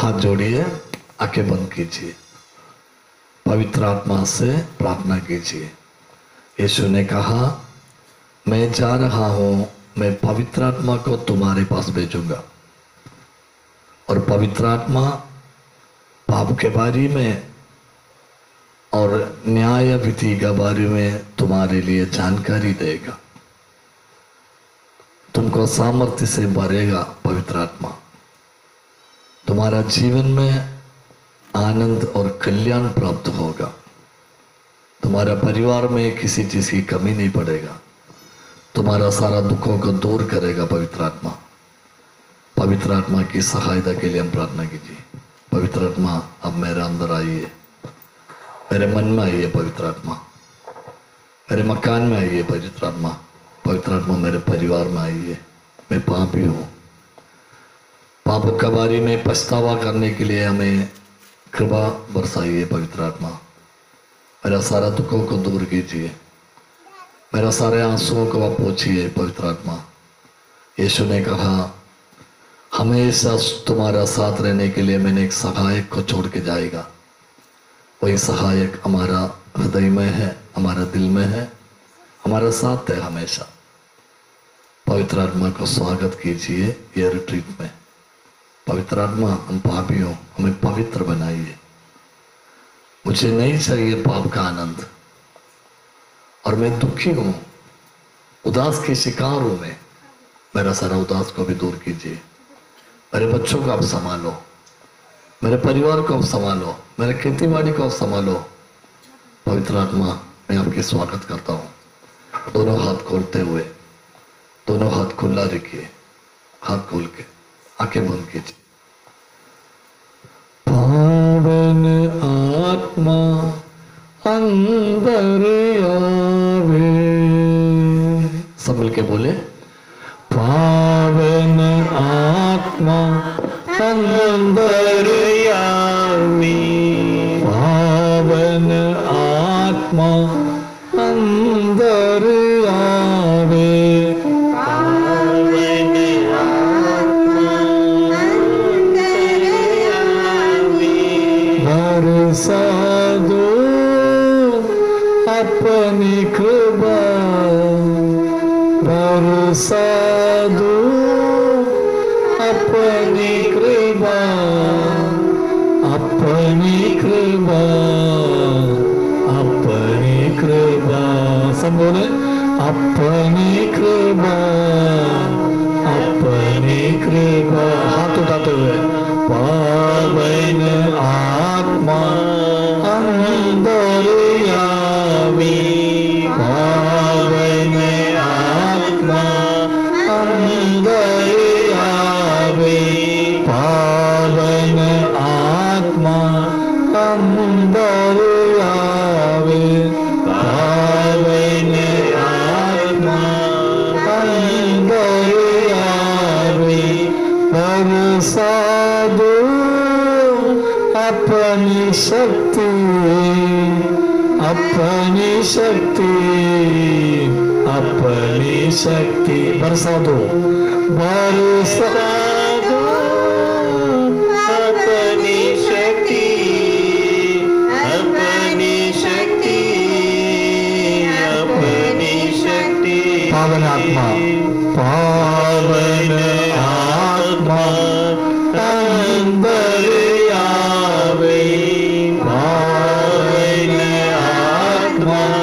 हाथ जोड़िए, आँखें बंद कीजिए, पवित्र आत्मा से प्रार्थना कीजिए। यीशु ने कहा, मैं जा रहा हूँ, मैं पवित्र आत्मा को तुम्हारे पास भेजूँगा। और पवित्र आत्मा पाप के बारे में और न्याय विधि के बारे में तुम्हारे लिए जानकारी देगा। तुमको सामर्थ्य से भरेगा पवित्र आत्मा। तुम्हारा जीवन में आनंद और कल्याण प्राप्त होगा। तुम्हारा परिवार में किसी चीज़ की कमी नहीं पड़ेगा। तुम्हारा सारा दुखों को दूर करेगा पवित्र आत्मा। पवित्र आत्मा की सहायता के लिए हम प्रार्थना कीजिए। पवित्र आत्मा, अब मेरे अंदर आइए। मेरे मन में आइए पवित्र आत्मा। मेरे मकान में आइए पवित्र आत्मा। पवित्र आत्मा मेरे परिवार में आइए। मैं पापी हूँ। पाप कबारी में पछतावा करने के लिए हमें कृपा बरसाइए पवित्र आत्मा। मेरा सारा दुखों को दूर कीजिए। मेरा सारे आंसुओं को आप पोछिए पवित्र आत्मा। यीशु ने कहा, हमेशा तुम्हारा साथ रहने के लिए मैंने एक सहायक को छोड़ के जाएगा। वही सहायक हमारा हृदय में है, हमारा दिल में है, हमारा साथ है हमेशा। पवित्र आत्मा को स्वागत कीजिए ये रिट्रीट में। पवित्र आत्मा, हम पापी हो हमें पवित्र बनाइए। मुझे नहीं चाहिए पाप का आनंद। और मैं दुखी हूँ, उदास के शिकार हूँ मैं। मेरा सारा उदास को भी दूर कीजिए। मेरे बच्चों को आप संभालो। मेरे परिवार को आप संभालो। मेरे खेती बाड़ी को आप संभालो। पवित्र आत्मा, मैं आपके स्वागत करता हूँ। दोनों हाथ खोलते हुए, दोनों हाथ खुला रखिए, हाथ खोल के। आँखें बंद कीजिए पावन आत्मा अंदर आवे। सब मिलके बोले, पावन आत्मा अंदर आवे। पावन आत्मा अंदर दो अपनी कृपा बरसा दो अपनी कृपा अपनी कृपा अपनी कृपा। सब बोले, अपनी कृपा। शक्ति अपनी शक्ति बरसा दो बरसा दो अपनी शक्ति अपनी शक्ति अपनी शक्ति पावन आत्मा पावन tomorrow.